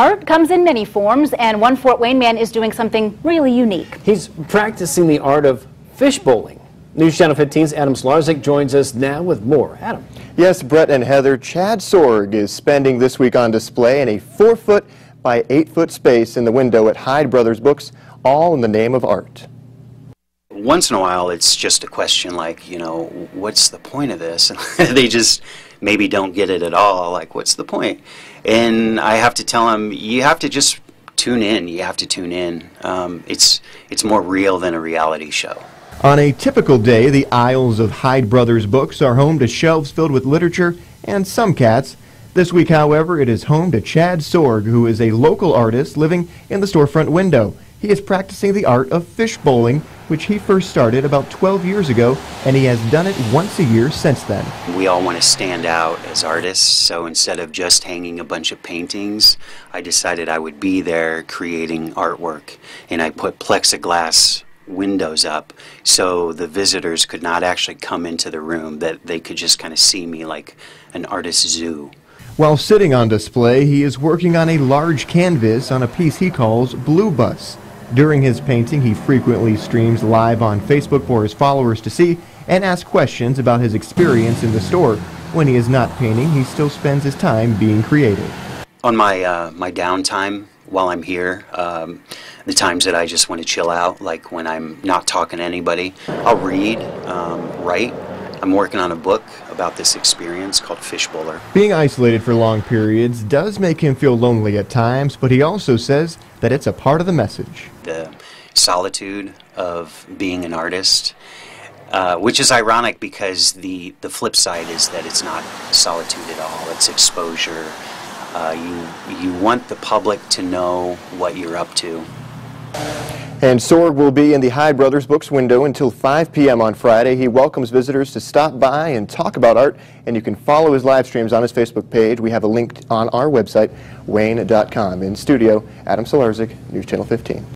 Art comes in many forms, and one Fort Wayne man is doing something really unique. He's practicing the art of fish bowling. News Channel 15's Adam Slarzik joins us now with more. Adam. Yes, Brett and Heather, Chad Sorg is spending this week on display in a four foot by eight foot space in the window at Hyde Brothers Books, all in the name of art. Once in a while, it's just a question like, you know, what's the point of this? And they just maybe don't get it at all. Like, what's the point? And I have to tell them, you have to just tune in. You have to tune in. Um, it's it's more real than a reality show. On a typical day, the aisles of Hyde Brothers books are home to shelves filled with literature and some cats. This week, however, it is home to Chad Sorg, who is a local artist living in the storefront window. He is practicing the art of fish bowling, which he first started about 12 years ago, and he has done it once a year since then. We all want to stand out as artists, so instead of just hanging a bunch of paintings, I decided I would be there creating artwork, and I put plexiglass windows up so the visitors could not actually come into the room that they could just kind of see me like an artist's zoo while sitting on display he is working on a large canvas on a piece he calls blue bus during his painting he frequently streams live on facebook for his followers to see and ask questions about his experience in the store when he is not painting he still spends his time being creative on my uh, my downtime while I'm here. Um, the times that I just want to chill out, like when I'm not talking to anybody, I'll read, um, write. I'm working on a book about this experience called Fish Bowler. Being isolated for long periods does make him feel lonely at times, but he also says that it's a part of the message. The solitude of being an artist, uh, which is ironic because the, the flip side is that it's not solitude at all, it's exposure. Uh, you, you want the public to know what you're up to. And Sorg will be in the Hyde Brothers Books window until 5 p.m. on Friday. He welcomes visitors to stop by and talk about art, and you can follow his live streams on his Facebook page. We have a link on our website, wane.com. In studio, Adam Solarzik, News Channel 15.